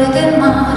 within my